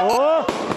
哦。